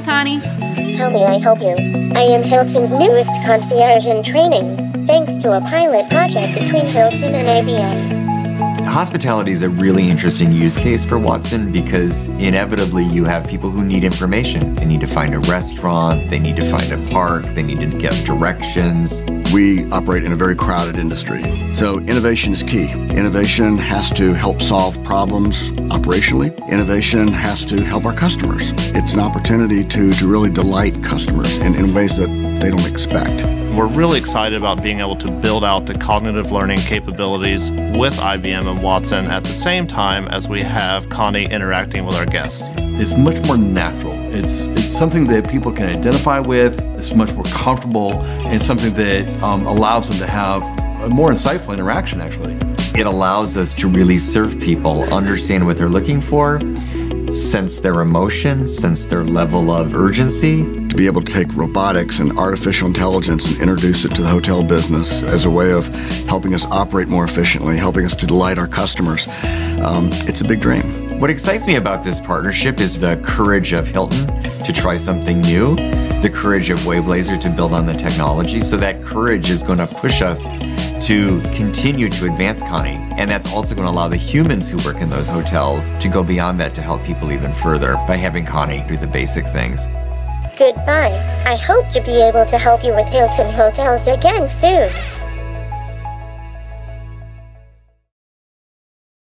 Connie? How may I help you? I am Hilton's newest concierge in training, thanks to a pilot project between Hilton and IBM. Hospitality is a really interesting use case for Watson because inevitably you have people who need information. They need to find a restaurant, they need to find a park, they need to get directions. We operate in a very crowded industry, so innovation is key. Innovation has to help solve problems operationally. Innovation has to help our customers. It's an opportunity to, to really delight customers in, in ways that they don't expect. We're really excited about being able to build out the cognitive learning capabilities with IBM and Watson at the same time as we have Connie interacting with our guests. It's much more natural. It's it's something that people can identify with. It's much more comfortable, and something that um, allows them to have a more insightful interaction. Actually, it allows us to really serve people, understand what they're looking for, sense their emotions, sense their level of urgency. To be able to take robotics and artificial intelligence and introduce it to the hotel business as a way of helping us operate more efficiently, helping us to delight our customers, um, it's a big dream. What excites me about this partnership is the courage of Hilton to try something new, the courage of Wayblazer to build on the technology. So that courage is going to push us to continue to advance Connie. And that's also going to allow the humans who work in those hotels to go beyond that to help people even further by having Connie do the basic things. Goodbye. I hope to be able to help you with Hilton Hotels again soon.